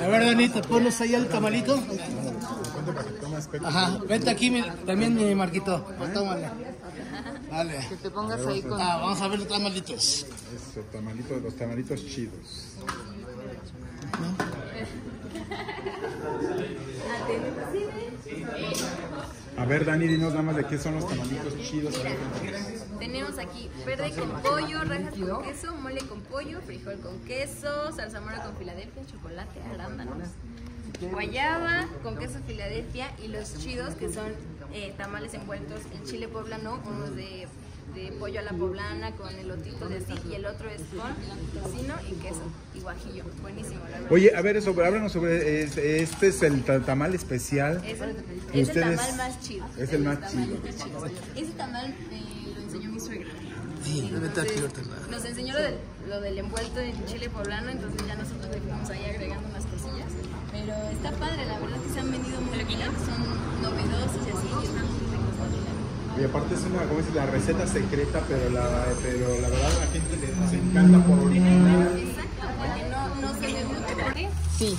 A ver, Danita, ponnos ahí el tamalito. Ajá, vente aquí mi- también mi Marquito. Pues tómale. Vale. Que te pongas ahí con... Ah, vamos a ver los tamalitos. Eso, tamalitos, los tamalitos chidos. A ver, Dani, dinos nada más de qué son los tamalitos chidos. Tenemos aquí verde con pollo, rajas con queso, mole con pollo, frijol con queso, salsa mora con Filadelfia, chocolate, arándanos, guayaba con queso Filadelfia y los chidos que son eh, tamales envueltos en chile poblano, uno de, de pollo a la poblana con elotito de así y el otro es con tocino y queso y guajillo. Buenísimo, la verdad. Oye, a ver, sobre, háblanos sobre este, este es el ta- tamal especial. Es el, que es el ustedes- tamal más chido. Es el más tamal chido. más chido. Ese tamal eh, lo enseñó mi suegra. Sí, Entonces, nos enseñó lo del, lo del envuelto en chile poblano, entonces ya nosotros le fuimos ahí agregando unas cosillas. Pero está padre, la verdad que se han vendido muy bien, son novedosos y así, y están muy ricos también. Y aparte es una, como dices, la receta secreta, pero la, pero la verdad la gente se, se encanta por original. Exacto, porque no, no se ve mucho. Sí.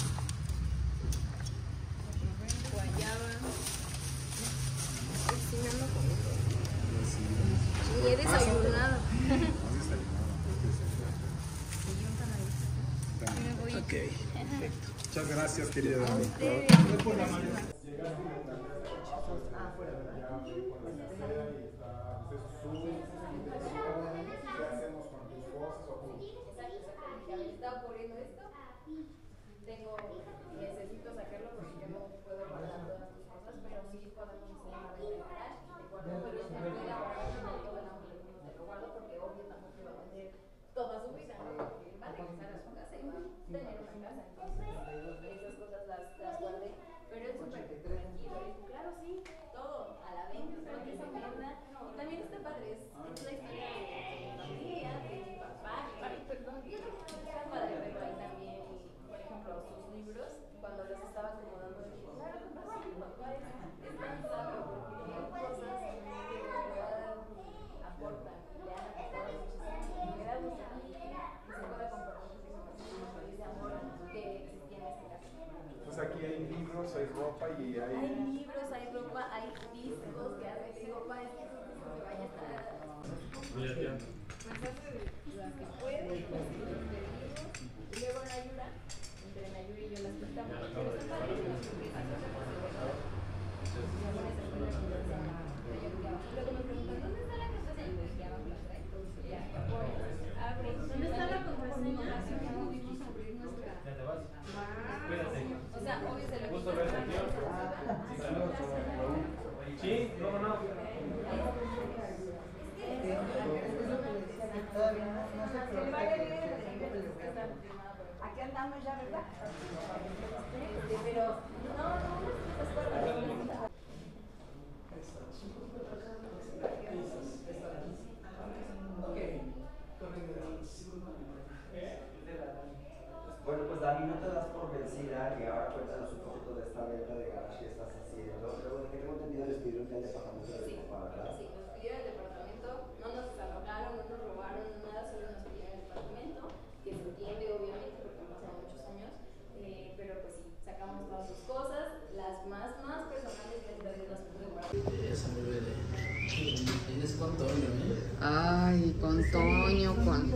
Y he desayunado. Ok, perfecto. Muchas gracias, querida. Está ocurriendo esto. Tengo, necesito sacarlo porque no puedo guardar todas mis cosas, pero sí podemos hacer una venta en el garage. Te guardo, pero es muy elaborado, no todo el que uno te lo guardo porque obvio tampoco iba a vender toda su vida, ¿no? Porque va a regresar a su casa y va a tener una casa. Entonces, esas cosas las, las guardé. Pero es súper tranquilo. Y claro, sí, todo a la venta, todo que se. Y también está padre, es, es la historia de mi familia, de mi papá, ay, perdón. Está padre verlo ahí también. Y, por ejemplo, sus libros, cuando los estaba acomodando, dije, claro. Mi papá es, es hay libros, hay ropa y Hay hay... libros, hay ropa, hay discos que hacen, digo, pa, es que que vayan a... Las que los que pedimos, y luego la ayuda, entre la ayuda y yo las quitamos, pero están padrísimas porque se puede. Y que luego me preguntan, ¿dónde está la pues ya ya, pones, abres. ¿Dónde está la contraseña? Así que pudimos abrir nuestra... O sea, obvio se lo quitan. Sí, no, no. Aquí andamos ya, ¿verdad? Pero, no, no, no, Bueno, pues Dani, no te das por vencida y ahora cuéntanos un poquito de esta venta de garage que estás haciendo. Luego de que tengo entendido les pidieron ya el departamento de Sí, para atrás. sí, nos pidieron el departamento, no nos desalojaron, no nos robaron nada, solo nos pidieron el departamento, que se entiende obviamente porque han pasado muchos años, eh, pero pues sí, sacamos todas sus cosas, las más, más personales que gracias las pude guardar. Esa me ve de... Tienes con Toño, ¿eh? Ay, con Toño, con...